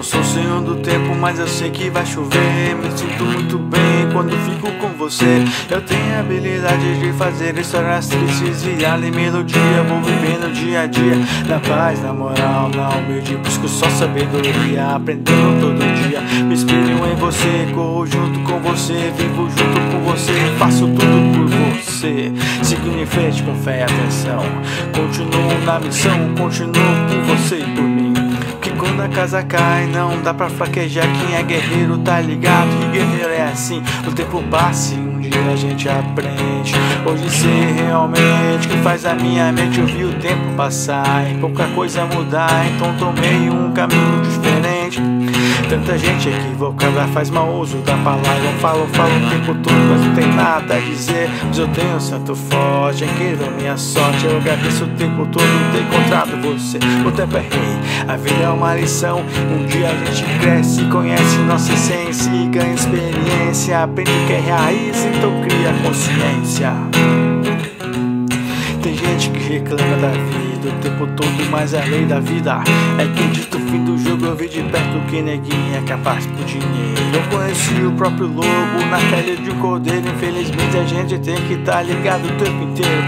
do tempo, mas eu sei que vai chover. Me sinto muito bem quando fico com você. Eu tenho a habilidade de fazer histórias tristes virar em melodia. Vou vivendo dia a dia, na paz, na moral, na humilde. Busco só sabedoria, aprendendo todo dia. Me inspiro em você, corro junto com você, vivo junto com você, faço tudo por você. Sigo em frente com fé e atenção. Continuo na missão, continuo por você e por mim. Quando a casa cai, não dá pra fraquejar. Quem é guerreiro tá ligado que guerreiro é assim. O tempo passa e um dia a gente aprende. Hoje sei realmente que faz a minha mente ouvir o tempo passar e pouca coisa mudar. Então tomei um caminho diferente. Tanta gente equivocada faz mau uso da palavra. Falo, falo o tempo todo, mas não tem nada a dizer. Mas eu tenho um santo forte, é incrível minha sorte. Eu agradeço o tempo todo ter encontrado você. O tempo é rei, a vida é uma lição. Um dia a gente cresce, conhece nossa essência e ganha experiência. Aprende que é raiz, então cria consciência. Tem gente que reclama da vida o tempo todo, mas a lei da vida é que dito o fim do jogo eu vi de perto que neguinho é capaz por dinheiro. Eu conheci o próprio lobo na pele de um cordeiro. Infelizmente a gente tem que tá ligado o tempo inteiro,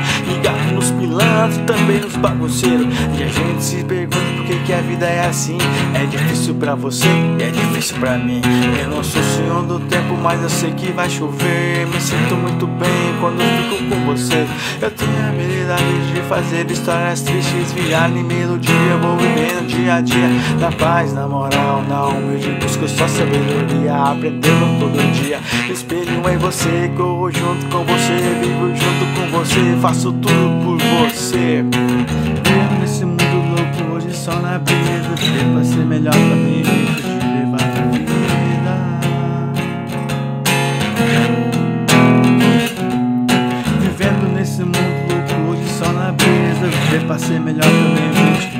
pilantras, também nos bagunceiros. E a gente se pergunta por que, que a vida é assim. É difícil pra você e é difícil pra mim. Eu não sou senhor do tempo, mas eu sei que vai chover. Me sinto muito bem quando fico com você. Eu tenho a habilidade de fazer histórias tristes virar em melodia. Vou vivendo dia a dia, na paz, na moral, na humilde. Busco só sabedoria, aprendendo todo dia. Espelho em você, corro junto com você, vivo junto com você, faço tudo por você. Vivo nesse mundo louco, hoje só na brisa. Viver pra ser melhor também, jeito de levar a vida. Vivendo nesse mundo louco, hoje só na brisa. Viver pra ser melhor também, gente